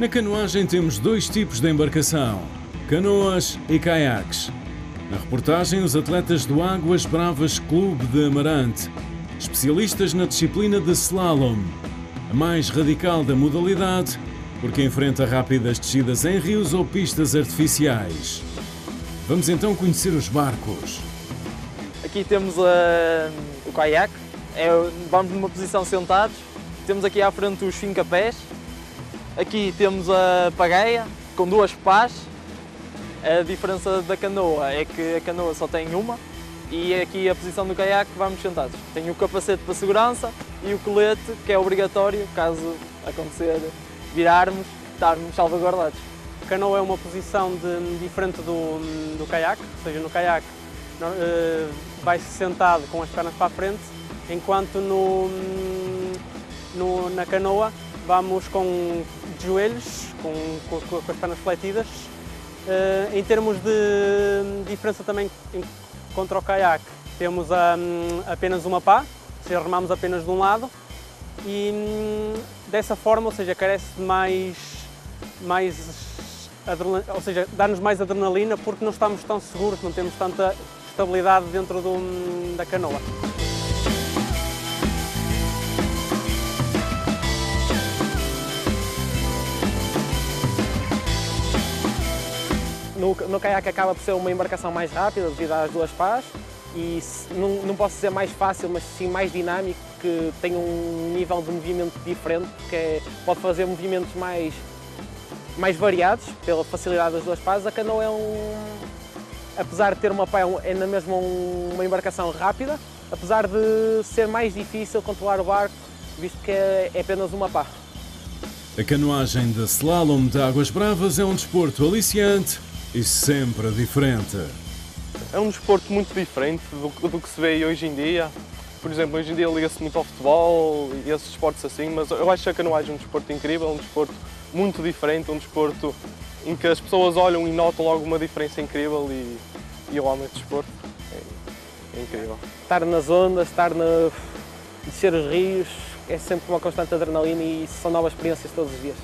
Na canoagem temos dois tipos de embarcação: canoas e caiaques. Na reportagem, os atletas do Águas Bravas Clube de Amarante, especialistas na disciplina de slalom, a mais radical da modalidade, porque enfrenta rápidas descidas em rios ou pistas artificiais. Vamos então conhecer os barcos. Aqui temos uh, o caiaque, é, vamos numa posição sentados, temos aqui à frente os fincapés, aqui temos a pagaia com duas pás, a diferença da canoa é que a canoa só tem uma e aqui a posição do caiaque vamos sentados. Tem o capacete para segurança e o colete que é obrigatório caso acontecer virarmos, estarmos salvaguardados. A canoa é uma posição de, diferente do, do caiaque, ou seja, no caiaque uh, vai-se sentado com as pernas para a frente, enquanto no, no, na canoa vamos com de joelhos, com, com, com as pernas fletidas, Uh, em termos de diferença também contra o caiaque, temos um, apenas uma pá, ou seja, remamos apenas de um lado e um, dessa forma, ou seja, carece de mais, mais ou seja, dá-nos mais adrenalina porque não estamos tão seguros, não temos tanta estabilidade dentro do, da canoa. No, no caiaque acaba por ser uma embarcação mais rápida devido às duas pás e não, não posso dizer mais fácil, mas sim mais dinâmico, que tem um nível de movimento diferente, que é, pode fazer movimentos mais, mais variados pela facilidade das duas pás. A canoa é um, apesar de ter uma pá, é na mesma uma embarcação rápida, apesar de ser mais difícil controlar o barco, visto que é, é apenas uma pá. A canoagem de slalom de Águas Bravas é um desporto aliciante e sempre diferente. É um desporto muito diferente do, do que se vê hoje em dia. Por exemplo, hoje em dia liga-se muito ao futebol e esses desportos assim, mas eu acho que a canoagem é um desporto incrível, um desporto muito diferente, um desporto em que as pessoas olham e notam logo uma diferença incrível e, e eu amo este desporto. É, é incrível. Estar nas ondas, estar na descer os rios, é sempre uma constante adrenalina e são novas experiências todos os dias.